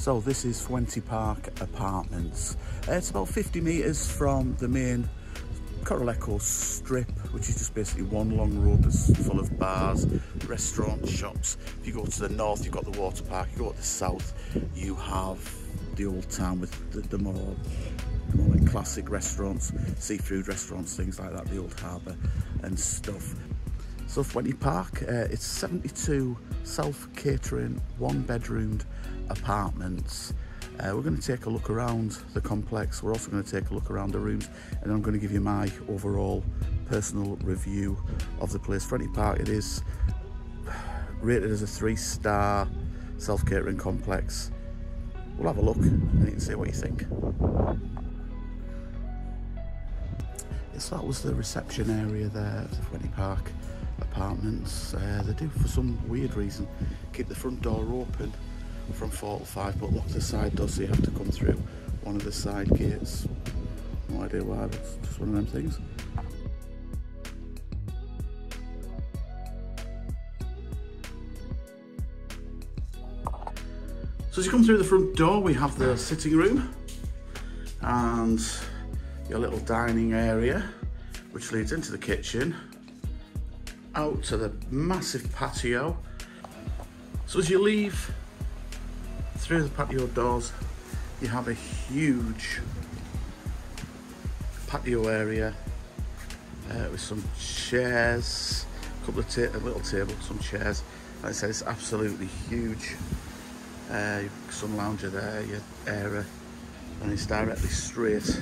So this is Fuente Park Apartments. Uh, it's about 50 metres from the main Corralejo strip, which is just basically one long road that's full of bars, restaurants, shops. If you go to the north, you've got the water park. You go to the south, you have the old town with the, the more, more like classic restaurants, seafood restaurants, things like that, the old harbour and stuff. So Fuente Park, uh, it's 72 self-catering, one-bedroomed apartments. Uh, we're going to take a look around the complex. We're also going to take a look around the rooms and I'm going to give you my overall personal review of the place. Fuente Park, it is rated as a three-star self-catering complex. We'll have a look and you can say what you think. Yes, that was the reception area there at the Fuente Park apartments. Uh, they do, for some weird reason, keep the front door open from 4 to 5 but lock the side door so you have to come through one of the side gates. No idea why, but it's just one of them things. So as you come through the front door we have the sitting room and your little dining area which leads into the kitchen out to the massive patio. So as you leave through the patio doors, you have a huge patio area uh, with some chairs, a couple of a little table, some chairs. Like I said, it's absolutely huge. Uh, some lounger there, your area, and it's directly straight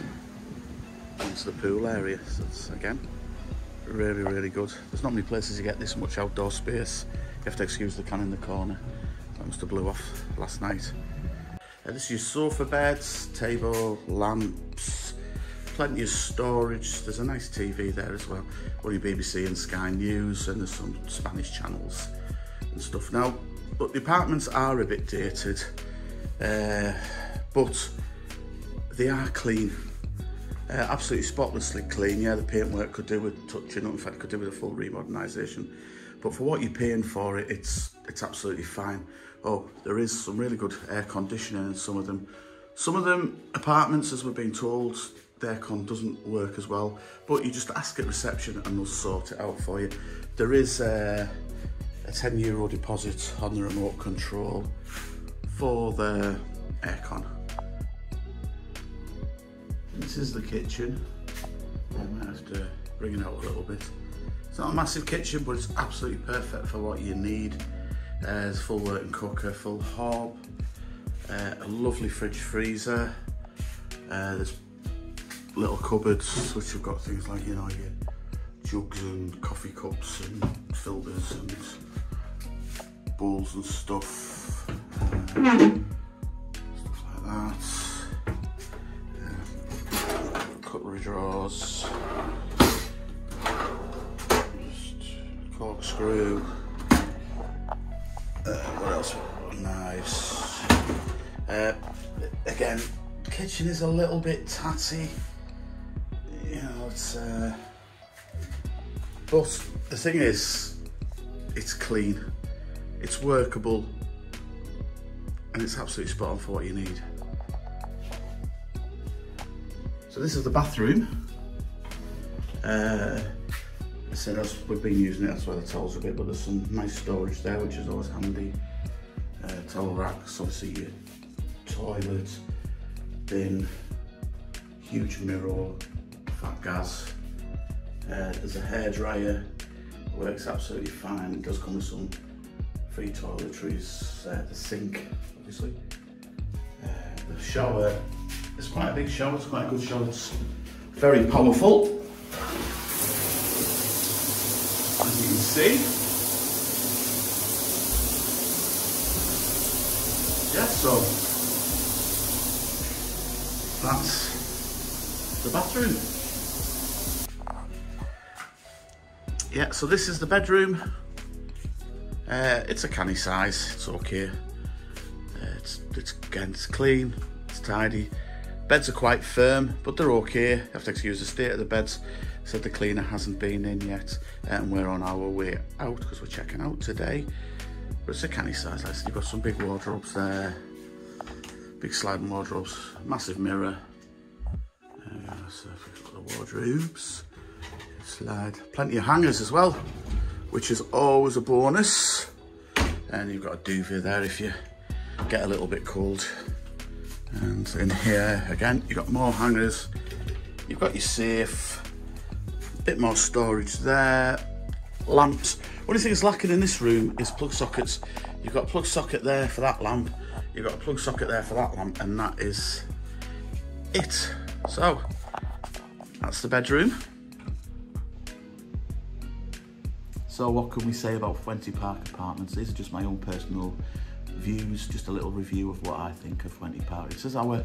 onto the pool area. So again really, really good. There's not many places you get this much outdoor space. You have to excuse the can in the corner. That must have blew off last night. Uh, this is your sofa beds, table, lamps, plenty of storage. There's a nice TV there as well. all your BBC and Sky News and there's some Spanish channels and stuff. Now, but the apartments are a bit dated, uh, but they are clean uh, absolutely spotlessly clean. Yeah, the paintwork could do with touching up. In fact, could do with a full remodernisation. But for what you're paying for it, it's it's absolutely fine. Oh, there is some really good air conditioning in some of them. Some of them apartments, as we're being told, the aircon doesn't work as well. But you just ask at reception and they'll sort it out for you. There is a, a 10 euro deposit on the remote control for the aircon. This is the kitchen. I might have to bring it out a little bit. It's not a massive kitchen, but it's absolutely perfect for what you need. Uh, there's full working cooker, full hob, uh, a lovely fridge freezer. Uh, there's little cupboards which have got things like, you know, your jugs and coffee cups and filters and bowls and stuff. Uh, drawers. Just corkscrew. Uh, what else? Knives. Uh, again, kitchen is a little bit tatty. You know, it's. Uh, but the thing is, it's clean, it's workable, and it's absolutely spot on for what you need. So this is the bathroom. Uh, I said as we've been using it, that's why the towels are a bit, but there's some nice storage there, which is always handy. Uh, towel racks, obviously your toilet, bin, huge mirror, fat gas. Uh, there's a hair dryer, works absolutely fine. It does come with some free toiletries, uh, the sink, obviously. Uh, the shower it's quite a big show, it's quite a good show. It's very powerful. As you can see. Yeah, so that's the bathroom. Yeah, so this is the bedroom. Uh, it's a canny size, it's okay. Uh, it's, it's, again, it's clean, it's tidy. Beds are quite firm, but they're okay. You have to excuse the state of the beds. Said the cleaner hasn't been in yet, and we're on our way out because we're checking out today. But it's a canny size. Like I said, you've got some big wardrobes there. Big sliding wardrobes, massive mirror. Uh, so we've got the wardrobes, slide. Plenty of hangers as well, which is always a bonus. And you've got a duvet there if you get a little bit cold. And in here, again, you've got more hangers. You've got your safe, a bit more storage there. Lamps. Only thing that's lacking in this room is plug sockets. You've got a plug socket there for that lamp. You've got a plug socket there for that lamp, and that is it. So, that's the bedroom. So what can we say about Fuente Park Apartments? These are just my own personal views, just a little review of what I think of Fuente Park. This is our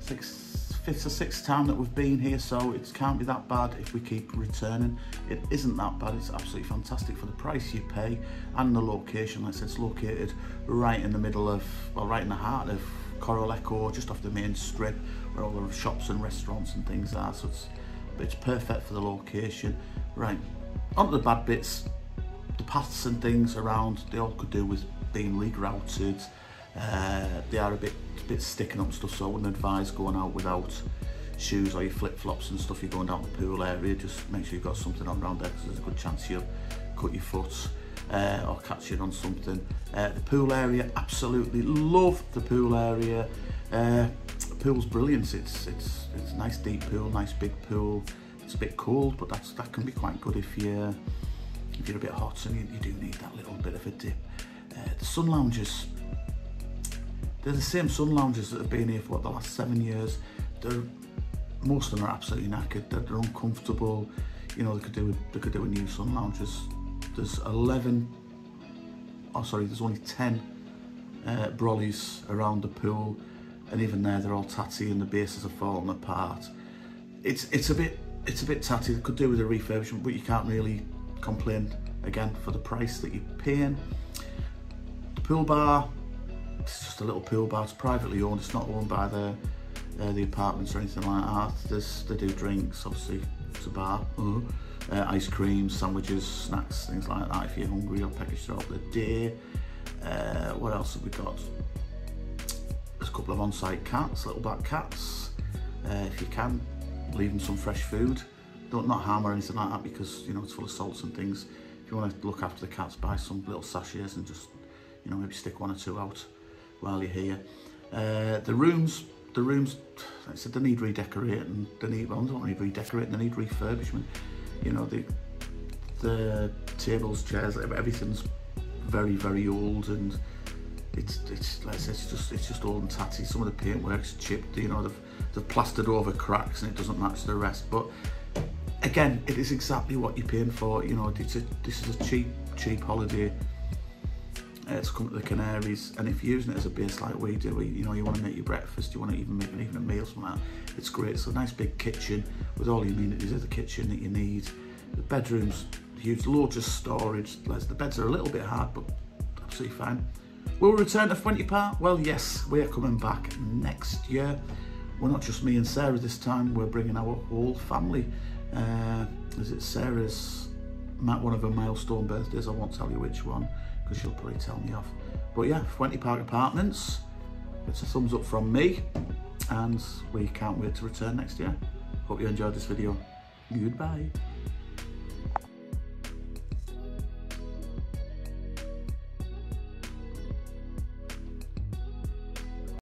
sixth, fifth or sixth time that we've been here, so it can't be that bad if we keep returning. It isn't that bad, it's absolutely fantastic for the price you pay and the location. Like I said, it's located right in the middle of, well, right in the heart of Corralejo, just off the main strip where all the shops and restaurants and things are, so it's, it's perfect for the location. Right, on to the bad bits the paths and things around, they all could do with being rerouted. Uh, they are a bit, a bit sticking up stuff, so I wouldn't advise going out without shoes or your flip-flops and stuff. You're going down the pool area, just make sure you've got something on around there because there's a good chance you'll cut your foot uh, or catch it on something. Uh, the pool area, absolutely love the pool area. Uh, the pool's brilliant. It's it's it's a nice deep pool, nice big pool. It's a bit cold, but that's that can be quite good if you if you're a bit hot and you, you do need that little bit of a dip. The sun lounges, they're the same sun lounges that have been here for what, the last seven years. They're, most of them are absolutely knackered, they're, they're uncomfortable. You know, they could do they could do a new sun lounges. There's 11, oh sorry, there's only 10 uh, brollies around the pool and even there they're all tatty and the bases are falling apart. It's it's a bit it's a bit tatty. They could do with a refurbishment, but you can't really complain again for the price that you're paying. Pool bar, it's just a little pool bar. It's privately owned. It's not owned by the uh, the apartments or anything like that. There's, they do drinks, obviously. It's a bar. Uh -huh. uh, ice cream, sandwiches, snacks, things like that. If you're hungry, or package throughout the day. Uh, what else have we got? There's a couple of on-site cats, little black cats. Uh, if you can, leave them some fresh food don't not harm or anything like that because you know it's full of salts and things if you want to look after the cats buy some little sachets and just you know maybe stick one or two out while you're here uh, the rooms the rooms like I said they need redecorating they need well they don't need redecorating they need refurbishment you know the the tables chairs everything's very very old and it's it's like I said, it's just it's just old and tatty. Some of the paintwork's chipped, you know, they've they've plastered over cracks and it doesn't match the rest. But again, it is exactly what you're paying for. You know, it's a, this is a cheap, cheap holiday. Uh, to come to the Canaries, and if you're using it as a base like we do, you know, you want to make your breakfast, you want to even make even a meal, from that, it's great. It's a nice big kitchen with all the amenities of the kitchen that you need. The bedrooms, huge, loads of storage. The beds are a little bit hard, but absolutely fine. Will we return to Fuente Park? Well, yes, we're coming back next year. We're not just me and Sarah this time, we're bringing our whole family. Uh, is it Sarah's, one of her milestone birthdays? I won't tell you which one because she'll probably tell me off. But yeah, Fuente Park Apartments. It's a thumbs up from me and we can't wait to return next year. Hope you enjoyed this video. Goodbye.